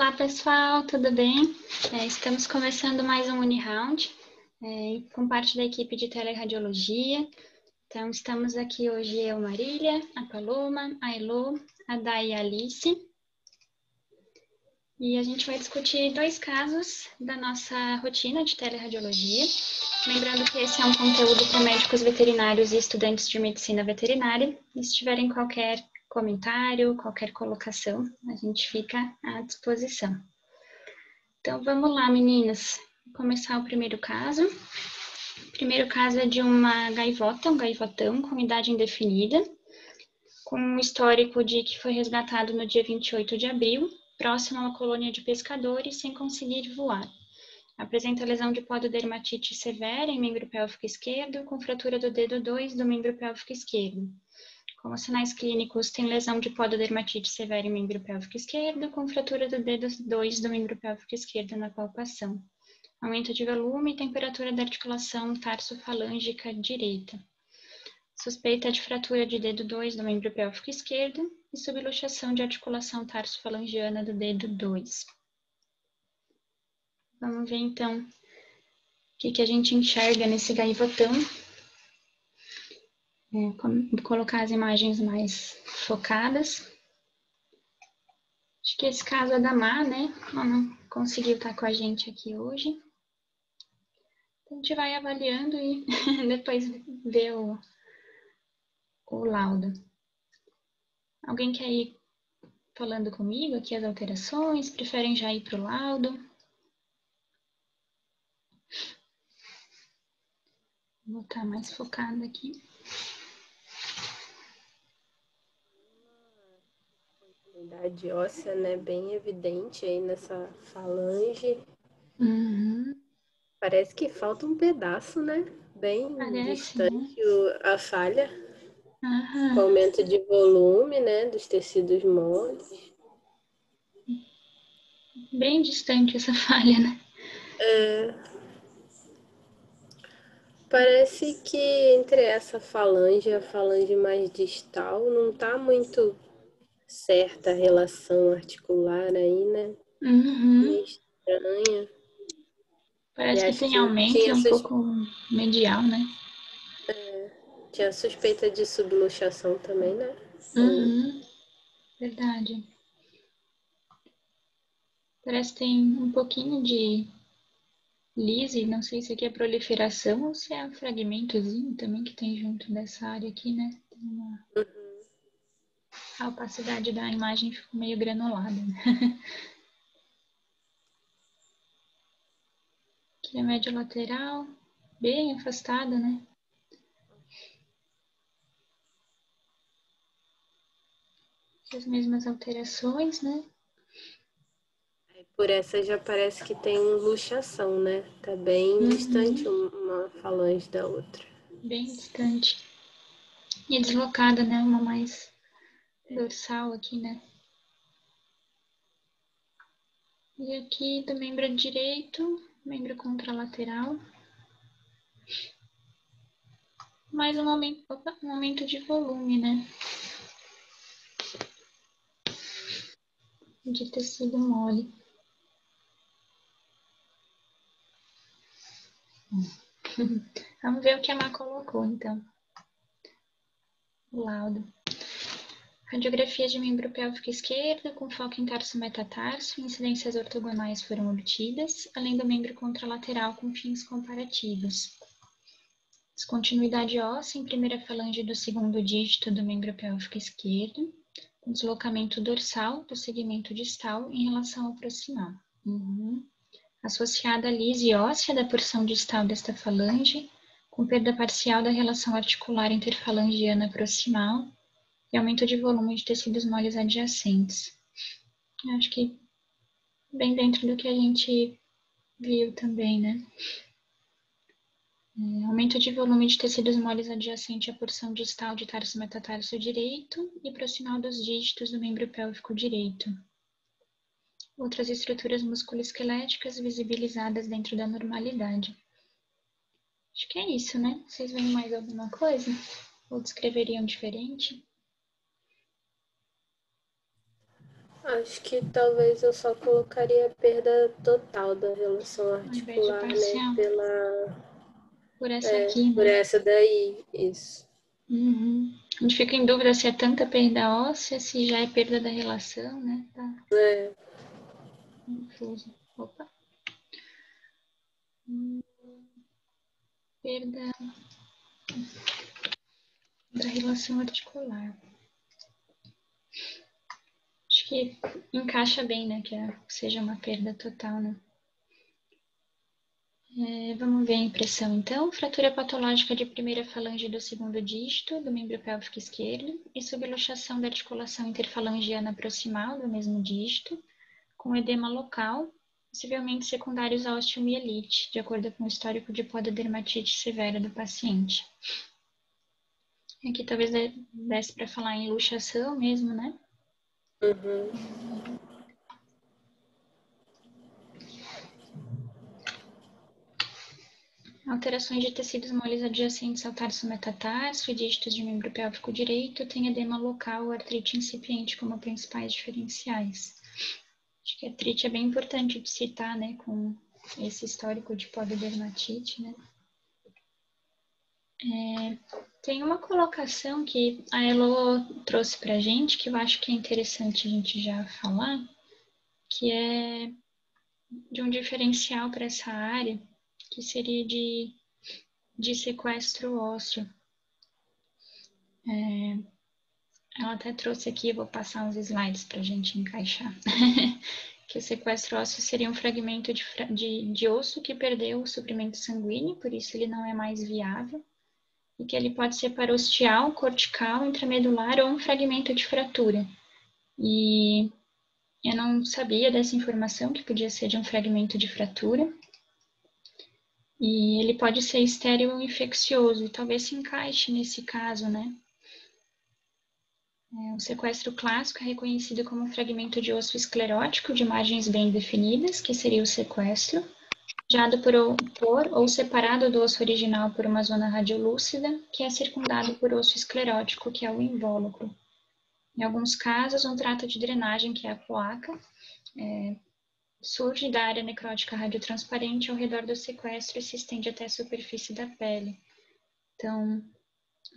Olá, pessoal, tudo bem? É, estamos começando mais um Uniround é, com parte da equipe de teleradiologia. Então, estamos aqui hoje eu, Marília, a Paloma, a Elo, a Day e a Alice. E a gente vai discutir dois casos da nossa rotina de teleradiologia. Lembrando que esse é um conteúdo para médicos veterinários e estudantes de medicina veterinária. E se tiverem qualquer comentário, qualquer colocação, a gente fica à disposição. Então vamos lá, meninas. Vou começar o primeiro caso. O primeiro caso é de uma gaivota, um gaivotão com idade indefinida, com um histórico de que foi resgatado no dia 28 de abril, próximo a uma colônia de pescadores, sem conseguir voar. Apresenta lesão de pododermatite severa em membro pélvico esquerdo, com fratura do dedo 2 do membro pélvico esquerdo. Como sinais clínicos, tem lesão de pododermatite severa em membro pélvico esquerdo, com fratura do dedo 2 do membro pélvico esquerdo na palpação. Aumento de volume e temperatura da articulação tarsofalângica direita. Suspeita de fratura de dedo 2 do membro pélvico esquerdo e subluxação de articulação tarsofalangiana do dedo 2. Vamos ver então o que, que a gente enxerga nesse gaivotão é, colocar as imagens mais focadas. Acho que esse caso é da Má, né? Ela não conseguiu estar com a gente aqui hoje. Então, a gente vai avaliando e depois ver o, o laudo. Alguém quer ir falando comigo aqui as alterações? Preferem já ir para o laudo? Vou estar mais focada aqui. Unidade óssea, né, bem evidente aí nessa falange. Uhum. Parece que falta um pedaço, né? Bem Parece, distante né? a falha. Uhum. Aumento de volume, né, dos tecidos moles. Bem distante essa falha, né? É. Parece que entre essa falange e a falange mais distal não tá muito certa relação articular aí, né? Uhum. estranha. Parece que tem aumento e um sus... pouco medial, né? É, tinha suspeita de subluxação também, né? Uhum. Verdade. Parece que tem um pouquinho de lise, não sei se aqui é proliferação ou se é um fragmentozinho também que tem junto dessa área aqui, né? Tem uma... Uhum a opacidade da imagem ficou meio granulada. Aqui é média lateral, bem afastada, né? As mesmas alterações, né? Por essa já parece que tem luxação, né? Tá bem uhum. distante uma falange da outra. Bem distante. E deslocada, né? Uma mais dorsal aqui, né? E aqui do membro direito, membro contralateral. Mais um aumento, opa, um aumento de volume, né? De tecido mole. Vamos ver o que a Má colocou, então. O laudo. Radiografia de membro pélvico esquerdo, com foco em tarso metatarso, incidências ortogonais foram obtidas, além do membro contralateral com fins comparativos. Descontinuidade óssea em primeira falange do segundo dígito do membro pélvico esquerdo, com deslocamento dorsal do segmento distal em relação ao proximal. Uhum. Associada à lise óssea da porção distal desta falange, com perda parcial da relação articular interfalangiana proximal, e aumento de volume de tecidos moles adjacentes. Acho que bem dentro do que a gente viu também, né? É, aumento de volume de tecidos moles adjacente à porção distal de tarso metatarso direito e proximal dos dígitos do membro pélvico direito. Outras estruturas musculoesqueléticas visibilizadas dentro da normalidade. Acho que é isso, né? Vocês veem mais alguma coisa? Ou descreveriam diferente? Acho que talvez eu só colocaria a perda total da relação articular, né? Pela. Por essa é, aqui. Né? Por essa daí, isso. Uhum. A gente fica em dúvida se é tanta perda óssea, se já é perda da relação, né? Tá. É. Confuso. Opa. Perda da relação articular que encaixa bem, né? Que é, seja uma perda total, né? É, vamos ver a impressão, então. Fratura patológica de primeira falange do segundo dígito do membro pélvico esquerdo e subluxação da articulação interfalangiana proximal do mesmo dígito, com edema local, possivelmente secundários à osteomielite, de acordo com o histórico de pododermatite severa do paciente. Aqui talvez desse para falar em luxação mesmo, né? Uhum. Alterações de tecidos moles adjacentes ao tarso metatarso e dígitos de membro pélvico direito têm edema local ou artrite incipiente como principais diferenciais. Acho que a artrite é bem importante de citar, né, com esse histórico de pododermatite, né. É, tem uma colocação que a Elo trouxe para a gente, que eu acho que é interessante a gente já falar, que é de um diferencial para essa área, que seria de, de sequestro ósseo. É, ela até trouxe aqui, vou passar uns slides para a gente encaixar. que o sequestro ósseo seria um fragmento de, de, de osso que perdeu o suprimento sanguíneo, por isso ele não é mais viável e que ele pode ser parostial, cortical, intramedular ou um fragmento de fratura. E eu não sabia dessa informação, que podia ser de um fragmento de fratura. E ele pode ser estéril ou infeccioso, e talvez se encaixe nesse caso, né? É, o sequestro clássico é reconhecido como um fragmento de osso esclerótico de margens bem definidas, que seria o sequestro rodeado por, por ou separado do osso original por uma zona radiolúcida, que é circundado por osso esclerótico, que é o invólucro. Em alguns casos, um trato de drenagem, que é a cloaca, é, surge da área necrótica radiotransparente ao redor do sequestro e se estende até a superfície da pele. Então,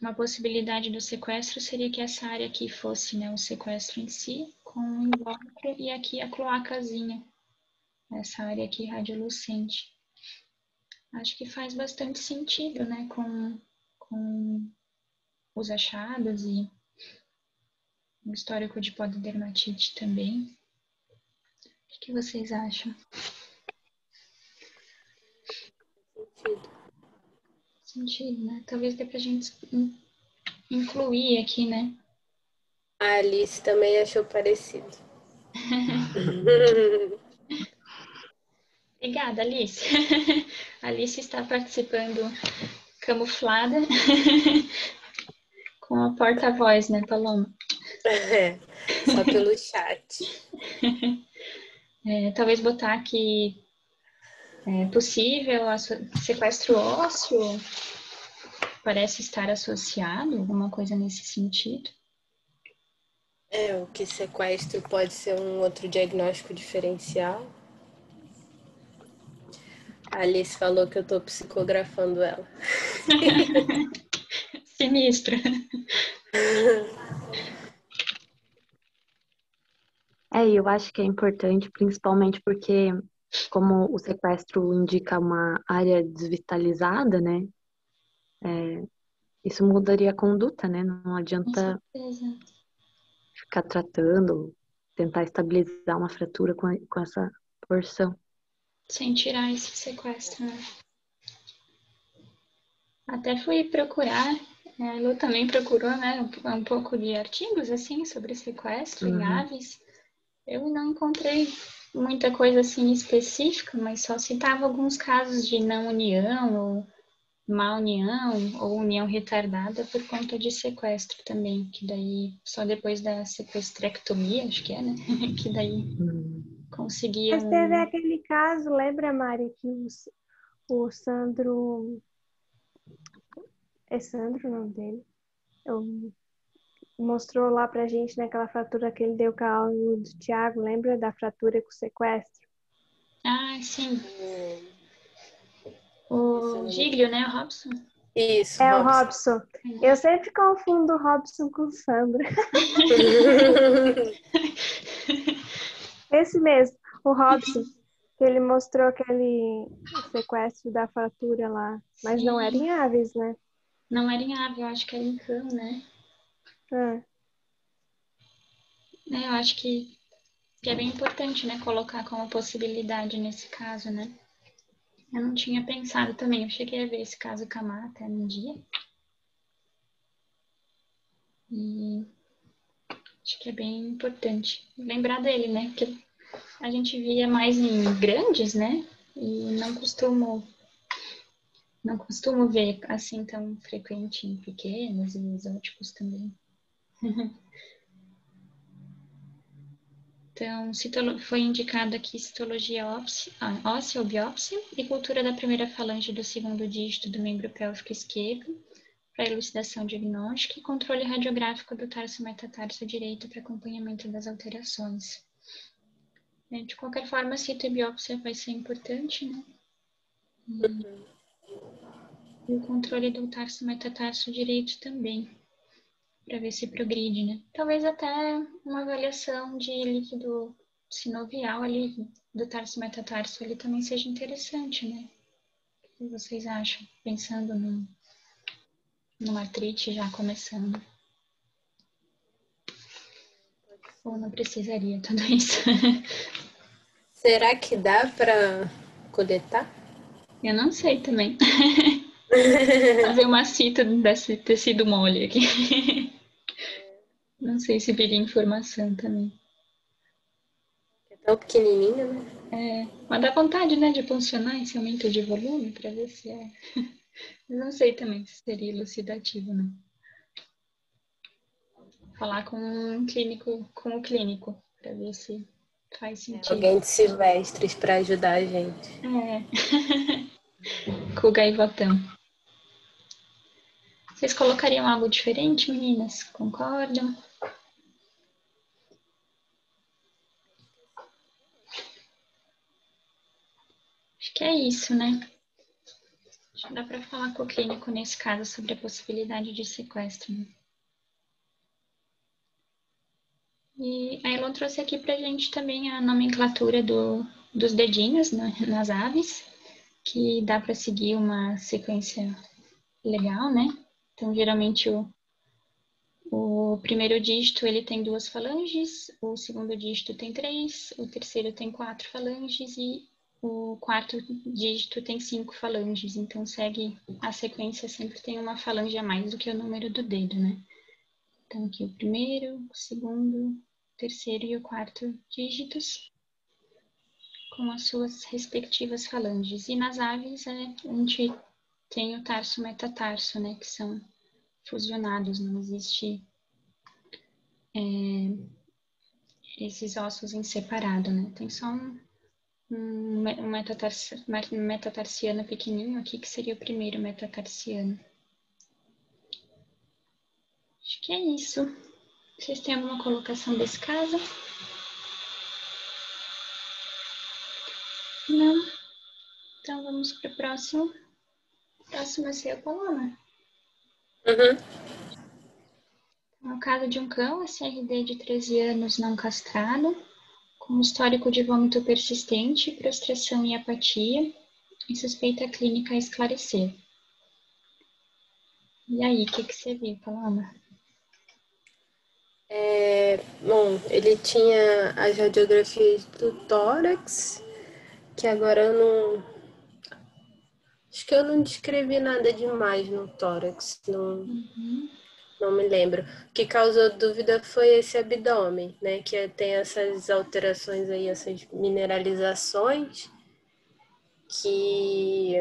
uma possibilidade do sequestro seria que essa área aqui fosse né, o sequestro em si, com o invólucro, e aqui a cloacazinha, essa área aqui radiolucente. Acho que faz bastante sentido, né, com, com os achados e o histórico de pododermatite também. O que vocês acham? Sentido. Sentido, né? Talvez dê pra gente incluir aqui, né? A Alice também achou parecido. Obrigada, Alice. Alice está participando camuflada com a porta-voz, né, Paloma? É, só pelo chat. É, talvez botar aqui é possível sequestro ósseo parece estar associado, alguma coisa nesse sentido. É, o que sequestro pode ser um outro diagnóstico diferencial. A Alice falou que eu tô psicografando ela. Sinistra. É, eu acho que é importante, principalmente porque, como o sequestro indica uma área desvitalizada, né? É, isso mudaria a conduta, né? Não adianta ficar tratando, tentar estabilizar uma fratura com, com essa porção sem tirar esse sequestro, né? Até fui procurar, é, a Lu também procurou, né, um pouco de artigos, assim, sobre sequestro uhum. em aves. Eu não encontrei muita coisa, assim, específica, mas só citava alguns casos de não união, ou má união, ou união retardada por conta de sequestro também, que daí, só depois da sequestrectomia, acho que é, né, que daí... Uhum conseguiam. Mas teve aquele caso, lembra, Mari, que o, o Sandro. É Sandro o nome dele? Eu... mostrou lá pra gente naquela fratura que ele deu com a aula do Tiago, lembra da fratura com o sequestro? Ah, sim. O Giglio, né? O Robson. Isso. É o Robson. Robson. Eu sempre confundo o Robson com o Sandro. Esse mesmo, o Robson. Que ele mostrou aquele sequestro da fratura lá. Mas não era em aves, né? Não era em ave, eu acho que era em cão, né? Ah, É, eu acho que, que é bem importante, né? Colocar como possibilidade nesse caso, né? Eu não tinha pensado também. Eu cheguei a ver esse caso Camar até um dia. E acho que é bem importante lembrar dele, né? Porque a gente via mais em grandes, né? E não costumo não costumo ver assim tão frequente em pequenos e exóticos também. Então, foi indicado aqui citologia ópsi- ah, óssea ou biópsia e cultura da primeira falange do segundo dígito do membro pélvico esquerdo para elucidação diagnóstica e controle radiográfico do tarso metatarso direito para acompanhamento das alterações. É, De qualquer forma, a cito e biópsia vai ser importante, né? E o controle do tarso metatarso direito também, para ver se progride, né? Talvez até uma avaliação de líquido sinovial ali do tarso metatarso ali também seja interessante, né? O que vocês acham? Pensando no, numa artrite já começando. Ou não precisaria tudo isso? Será que dá para coletar? Eu não sei também. Fazer uma cita desse tecido mole aqui. Não sei se viria informação também. É tão pequenininha, né? É, mas dá vontade, né, de funcionar esse aumento de volume para ver se é. Mas não sei também se seria elucidativo, não. Falar com um clínico, com o clínico, para ver se faz sentido. Alguém de Silvestres para ajudar a gente. É. com o gaivotão. Vocês colocariam algo diferente, meninas? Concordam? Acho que é isso, né? Que dá para falar com o clínico nesse caso sobre a possibilidade de sequestro. né? E a Elon trouxe aqui pra gente também a nomenclatura do, dos dedinhos né, nas aves, que dá para seguir uma sequência legal, né? Então, geralmente, o, o primeiro dígito ele tem duas falanges, o segundo dígito tem três, o terceiro tem quatro falanges e o quarto dígito tem cinco falanges. Então, segue a sequência, sempre tem uma falange a mais do que o número do dedo, né? Então, aqui o primeiro, o segundo, o terceiro e o quarto dígitos com as suas respectivas falanges. E nas aves, é, a gente tem o tarso metatarso, né, que são fusionados, não existe é, esses ossos em separado, né? Tem só um, um, me- metatarsi- mar- metatarsiano pequenininho aqui, que seria o primeiro metatarsiano. Acho que é isso. Vocês têm alguma colocação desse caso? Não? Então vamos para o próximo. Próximo é seu, Paloma. Uhum. No caso de um cão, SRD de 13 anos não castrado, com histórico de vômito persistente, prostração e apatia, e suspeita clínica a esclarecer. E aí, o que, que você viu, Paloma? É, bom, ele tinha as radiografias do tórax, que agora eu não. Acho que eu não descrevi nada demais no tórax, não, não me lembro. O que causou dúvida foi esse abdômen, né? Que tem essas alterações aí, essas mineralizações, que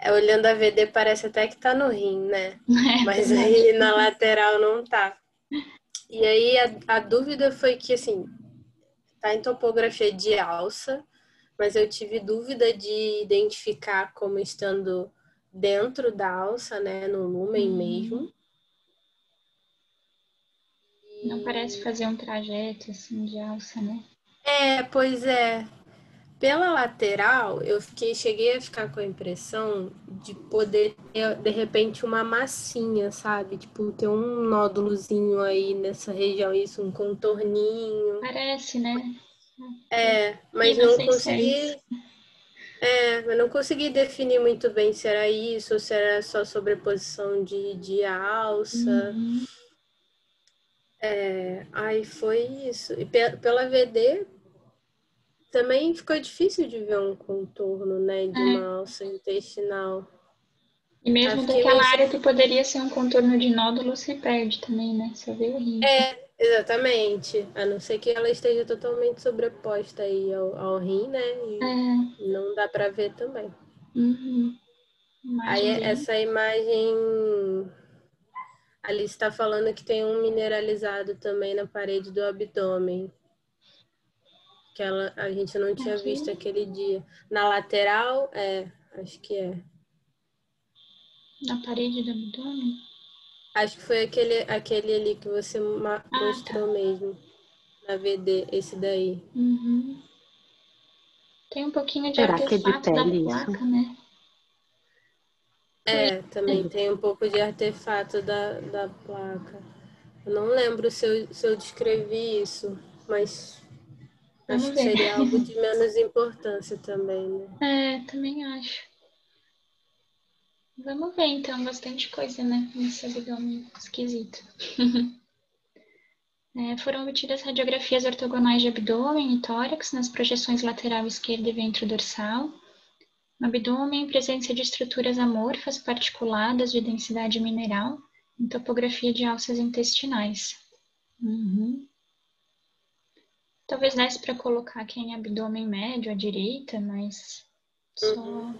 é, olhando a VD parece até que tá no rim, né? Mas aí na lateral não tá. E aí a, a dúvida foi que, assim, tá em topografia de alça, mas eu tive dúvida de identificar como estando dentro da alça, né, no lumen Uhum. mesmo. Não parece fazer um trajeto assim de alça, né? É, pois é. Pela lateral, eu fiquei, cheguei a ficar com a impressão de poder ter, de repente, uma massinha, sabe? Tipo, ter um nódulozinho aí nessa região, isso, um contorninho. Parece, né? É, mas não é consegui. É, mas não consegui definir muito bem se era isso ou se era só sobreposição de, de alça. Uhum. É, aí foi isso. E pe- pela VD também ficou difícil de ver um contorno, né, de É. uma alça intestinal. E mesmo daquela área que poderia ser um contorno de nódulo se perde também, né? Só vê o rim. É, exatamente. A não ser que ela esteja totalmente sobreposta aí ao, ao rim, né? E É. não dá pra ver também. Uhum. Aí bem- essa imagem ali está falando que tem um mineralizado também na parede do abdômen. Que ela, a gente não tinha Aqui? visto aquele dia. Na lateral, é, acho que é. na parede do abdômen. Acho que foi aquele, aquele ali que você Ah, mostrou mesmo. Na VD, esse daí. Uhum. Tem um pouquinho de Será que é de artefato da pele isso? placa, né? É, também tem um pouco de artefato da, da placa. Eu não lembro se eu, se eu descrevi isso, mas Vamos acho que ver. seria algo de menos importância também, né? É, também acho. Vamos ver então, bastante coisa, né? Nesse abdômen esquisito. É, foram obtidas radiografias ortogonais de abdômen e tórax nas projeções lateral esquerda e ventro-dorsal. No abdômen, presença de estruturas amorfas particuladas de densidade mineral em topografia de alças intestinais. Uhum. Talvez desse para colocar aqui em abdômen médio à direita, mas só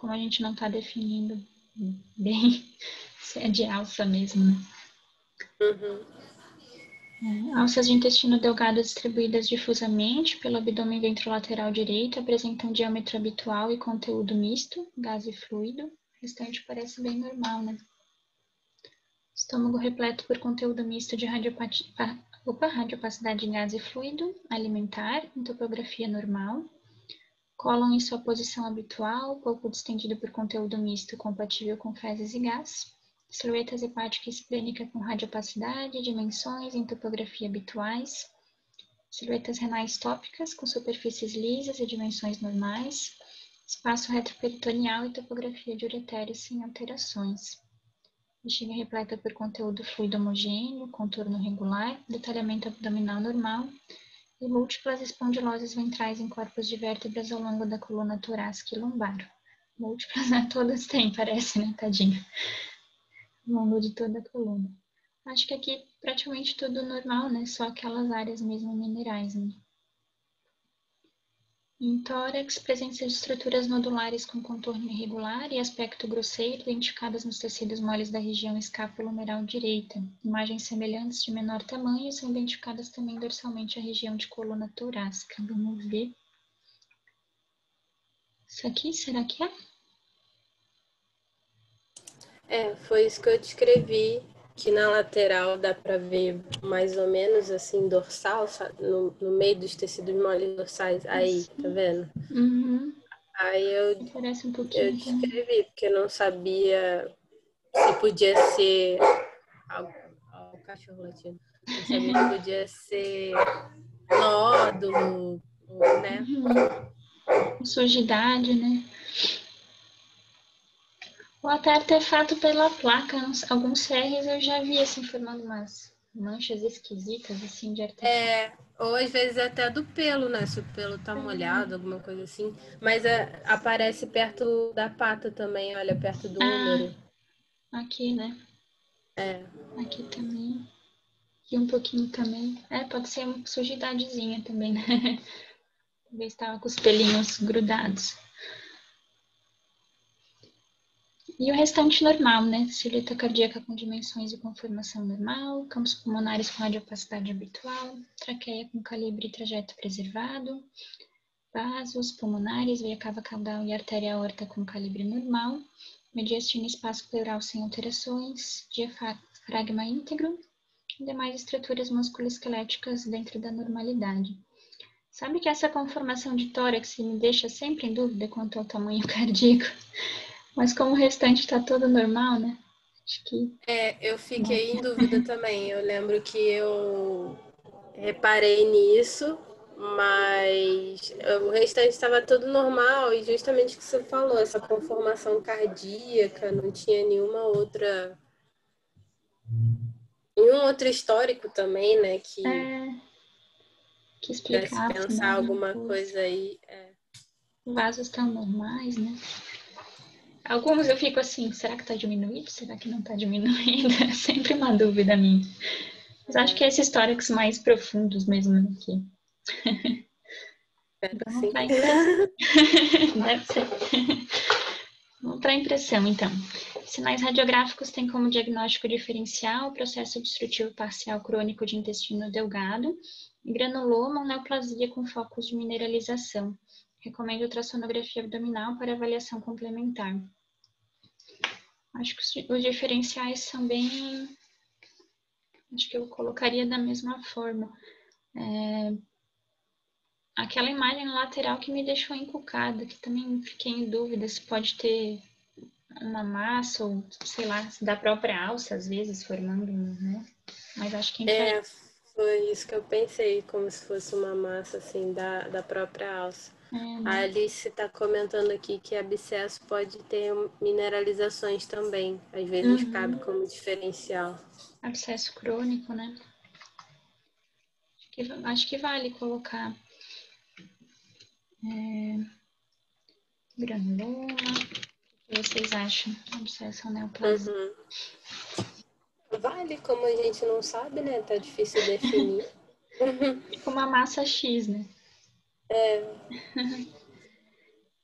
como a gente não está definindo bem se é de alça mesmo. né? Uhum. É, Alças de intestino delgado distribuídas difusamente pelo abdômen ventrolateral direito apresentam diâmetro habitual e conteúdo misto, gás e fluido. O restante parece bem normal, né? Estômago repleto por conteúdo misto de radiopati- pa- opa, radiopacidade de gás e fluido alimentar, em topografia normal. Cólon em sua posição habitual, pouco distendido por conteúdo misto compatível com fezes e gás. Silhuetas hepática esplênica com radiopacidade, dimensões em topografia habituais. Silhuetas renais tópicas com superfícies lisas e dimensões normais. Espaço retroperitoneal e topografia de uretério sem alterações. Bexiga repleta por conteúdo fluido homogêneo, contorno regular, detalhamento abdominal normal e múltiplas espondiloses ventrais em corpos de vértebras ao longo da coluna torácica e lombar. Múltiplas, né? Todas têm, parece, né, tadinho? Ao longo de toda a coluna. Acho que aqui praticamente tudo normal, né? Só aquelas áreas mesmo minerais, né? Em tórax, presença de estruturas nodulares com contorno irregular e aspecto grosseiro identificadas nos tecidos moles da região escápulo-humeral direita. Imagens semelhantes de menor tamanho são identificadas também dorsalmente a região de coluna torácica. Vamos ver. Isso aqui, será que é? É, foi isso que eu descrevi, que na lateral dá para ver mais ou menos assim dorsal? No, no meio dos tecidos moles dorsais, aí, tá vendo? Uhum. Aí eu, um eu também. descrevi, porque eu não sabia se podia ser. Ao cachorro latindo. Não sabia se podia ser nódulo, né? Uhum. Sujidade, né? Ou até artefato pela placa. Uns- Alguns CRs eu já vi assim formando umas manchas esquisitas assim de artefato. É, ou às vezes até do pelo, né? Se o pelo tá molhado, alguma coisa assim. Mas é, aparece perto da pata também, olha, perto do Ah. úmero. Aqui, né? É. Aqui também. Aqui um pouquinho também. É, pode ser uma sujidadezinha também, né? Talvez estava com os pelinhos grudados. E o restante normal, né? Silhueta cardíaca com dimensões e conformação normal, campos pulmonares com radiopacidade habitual, traqueia com calibre e trajeto preservado, vasos pulmonares, veia cava caudal e artéria aorta com calibre normal, mediastino espaço pleural sem alterações, diafragma íntegro, e demais estruturas musculoesqueléticas dentro da normalidade. Sabe que essa conformação de tórax me deixa sempre em dúvida quanto ao tamanho cardíaco, mas como o restante está todo normal, né? Acho que. É, eu fiquei em dúvida também. Eu lembro que eu reparei nisso, mas o restante estava tudo normal e justamente o que você falou, essa conformação cardíaca, não tinha nenhuma outra nenhum outro histórico também, né, que é, que explicasse pensar né, alguma coisa, coisa aí. É. Vasos tão normais, né? Alguns eu fico assim, será que está diminuído? Será que não está diminuindo? É sempre uma dúvida minha. Mas acho que é esses históricos mais profundos mesmo aqui. Vamos para a impressão. Deve ser. Vamos para a impressão, então. Sinais radiográficos têm como diagnóstico diferencial o processo obstrutivo parcial crônico de intestino delgado, granuloma ou neoplasia com focos de mineralização. Recomendo ultrassonografia abdominal para avaliação complementar. Acho que os diferenciais são bem. Acho que eu colocaria da mesma forma. É... Aquela imagem lateral que me deixou encucada, que também fiquei em dúvida se pode ter uma massa ou, sei lá, da própria alça, às vezes, formando, né? Mas acho que... É, foi isso que eu pensei, como se fosse uma massa, assim, da, da própria alça. Né? A Alice está comentando aqui que abscesso pode ter mineralizações também. Às vezes uhum. cabe como diferencial. Abscesso crônico, né? Acho que, acho que vale colocar é, granuloma. O que vocês acham? Abscesso neoplasia. Uhum. Vale, como a gente não sabe, né? Tá difícil definir. tipo uma massa X, né? É.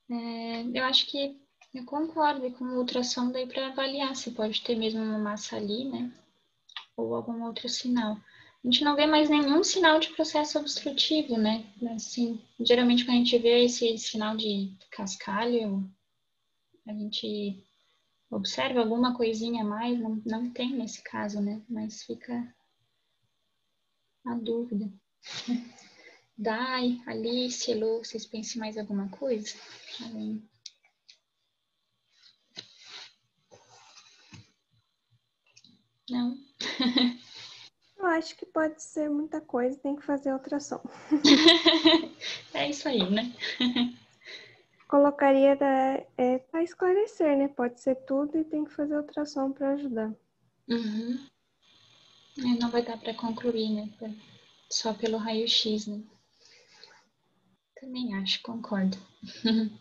é, eu acho que eu concordo com o ultrassom daí para avaliar se pode ter mesmo uma massa ali, né? Ou algum outro sinal. A gente não vê mais nenhum sinal de processo obstrutivo, né? Assim, geralmente quando a gente vê esse sinal de cascalho, a gente observa alguma coisinha a mais, não, não tem nesse caso, né? Mas fica a dúvida. Dai, Alice, Lu, vocês pensam mais alguma coisa? Além... Não? Eu acho que pode ser muita coisa, tem que fazer ultrassom. é isso aí, né? Colocaria da, é, para esclarecer, né? Pode ser tudo e tem que fazer ultrassom para ajudar. Uhum. É, não vai dar para concluir, né? Só pelo raio-x, né? Também acho, concordo.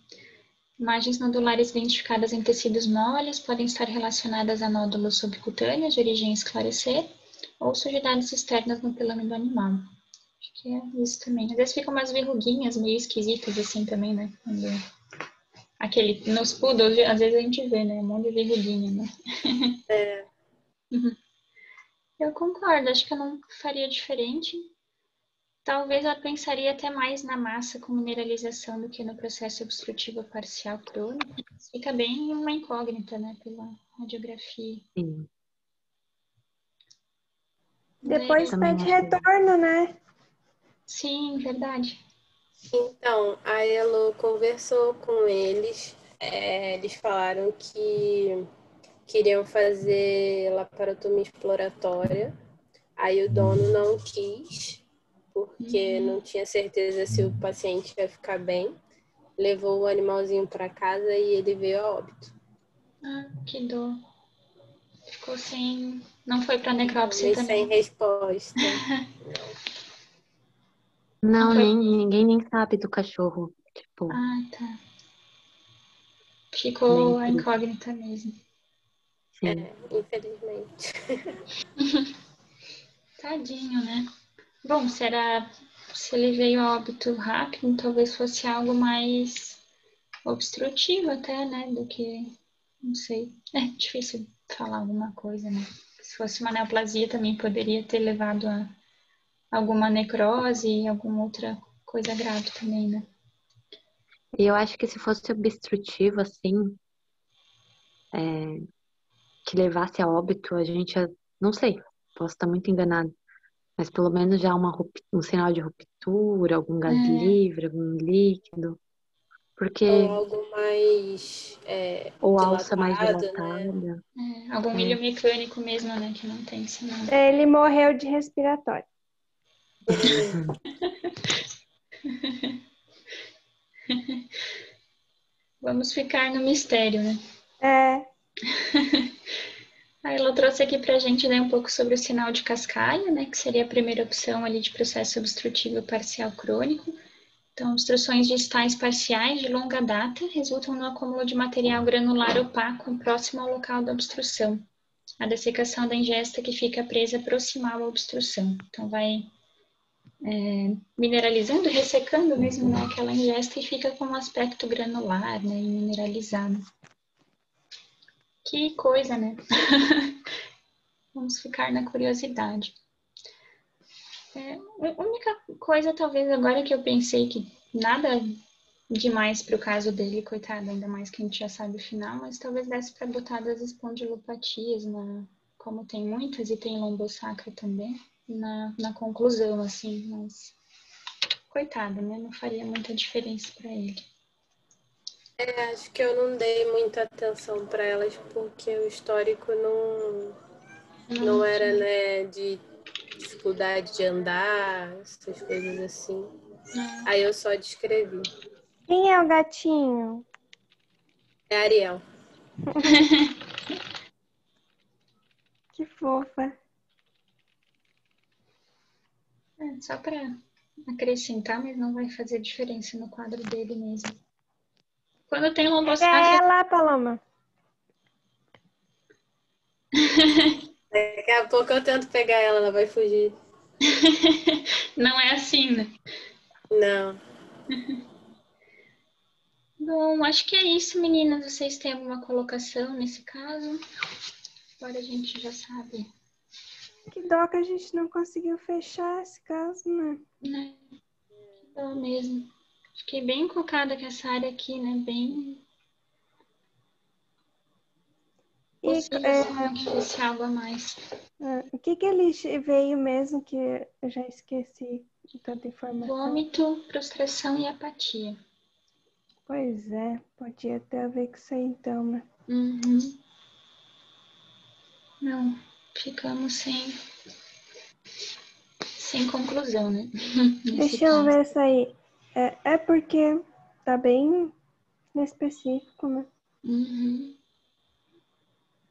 Imagens nodulares identificadas em tecidos moles podem estar relacionadas a nódulos subcutâneos de origem esclarecer ou sujidades externas no pelame do animal. Acho que é isso também. Às vezes ficam umas verruguinhas meio esquisitas assim também, né? Quando... Aquele, nos poodles, às vezes a gente vê, né? Um monte de verruguinha, né? É. Eu concordo, acho que eu não faria diferente. Talvez ela pensaria até mais na massa com mineralização do que no processo obstrutivo parcial crônico. Fica bem uma incógnita, né, pela radiografia. Sim. Depois pede retorno, né? Sim, verdade. Então, a Elo conversou com eles. É, eles falaram que queriam fazer laparotomia exploratória. Aí o dono não quis porque uhum. não tinha certeza se o paciente ia ficar bem. Levou o animalzinho para casa e ele veio a óbito. Ah, que dor. Ficou sem. Não foi para necrópsia também. Sem resposta. não, não nem, ninguém nem sabe do cachorro. Tipo... Ah, tá. Ficou a incógnita mesmo. Sim. É, infelizmente. Tadinho, né? Bom, será se ele veio a óbito rápido, talvez fosse algo mais obstrutivo até, né, do que, não sei, é difícil falar alguma coisa, né? Se fosse uma neoplasia também poderia ter levado a alguma necrose e alguma outra coisa grave também, né? Eu acho que se fosse obstrutivo, assim, é, que levasse a óbito, a gente, não sei, posso estar muito enganada. Mas pelo menos já uma, um sinal de ruptura, algum gás é. livre, algum líquido. Porque... Ou algo mais. É, ou alça mais dilatada. Né? É, algum milho mecânico mesmo, né? Que não tem sinal. Ele morreu de respiratório. Vamos ficar no mistério, né? É. A ela trouxe aqui para a gente né, um pouco sobre o sinal de cascaia, né, que seria a primeira opção ali de processo obstrutivo parcial crônico. Então, obstruções distais parciais de longa data resultam no acúmulo de material granular opaco próximo ao local da obstrução. A dessecação da ingesta que fica presa proximal à obstrução. Então, vai é, mineralizando, ressecando mesmo né, aquela ingesta e fica com um aspecto granular né, e mineralizado. Que coisa, né? Vamos ficar na curiosidade. É, a única coisa, talvez, agora que eu pensei que nada demais para o caso dele, coitado, ainda mais que a gente já sabe o final, mas talvez desse para botar das espondilopatias, como tem muitas e tem lombosacra também, na, na conclusão, assim, mas coitado, né? Não faria muita diferença para ele. É, acho que eu não dei muita atenção para elas porque o histórico não, não era, né, de dificuldade de andar, essas coisas assim. Aí eu só descrevi. Quem é o gatinho? É Ariel. que fofa. É, só para acrescentar, mas não vai fazer diferença no quadro dele mesmo. Quando tem lombosacra... É ela, Paloma. Daqui a pouco eu tento pegar ela, ela vai fugir. Não é assim, né? Não. Bom, acho que é isso, meninas. Vocês têm alguma colocação nesse caso? Agora a gente já sabe. Que dó que a gente não conseguiu fechar esse caso, né? É, que dó mesmo. Fiquei bem colocada com essa área aqui, né? Bem. E, é, que fosse algo a mais. É, o que que ele veio mesmo que eu já esqueci de tanta informação? Vômito, prostração e apatia. Pois é, podia ter a ver com isso aí então, né? Uhum. Não, ficamos sem sem conclusão, né? Deixa eu ver isso aí. É, é porque tá bem específico, né? Uhum.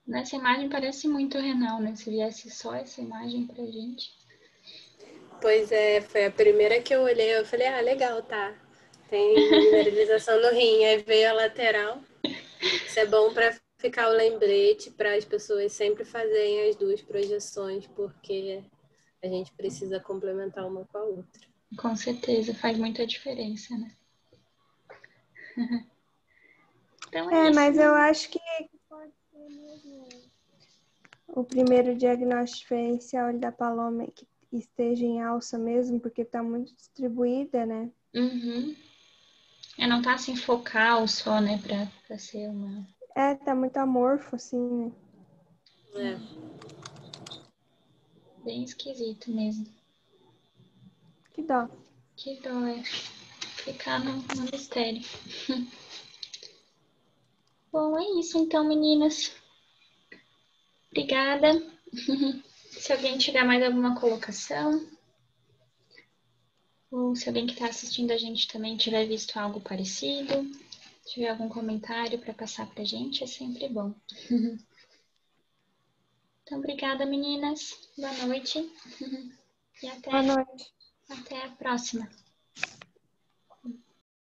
Nessa imagem parece muito renal, né? Se viesse só essa imagem pra gente. Pois é, foi a primeira que eu olhei, eu falei, ah, legal, tá. Tem mineralização no rim, aí veio a lateral. Isso é bom para ficar o lembrete para as pessoas sempre fazerem as duas projeções, porque a gente precisa complementar uma com a outra. Com certeza, faz muita diferença, né? então é, é isso, mas né? eu acho que pode ser mesmo o primeiro diagnóstico diferencial da Paloma que esteja em alça mesmo, porque está muito distribuída, né? Uhum. É, não tá assim focal só, né, pra, pra ser uma. É, tá muito amorfo, assim, né? É. Bem esquisito mesmo. Que dó. Que dó, é. Ficar no, no mistério. Bom, é isso então, meninas. Obrigada. Se alguém tiver mais alguma colocação, ou se alguém que está assistindo a gente também tiver visto algo parecido, tiver algum comentário para passar para a gente, é sempre bom. Então, obrigada, meninas. Boa noite. E até, Boa noite. Até a próxima.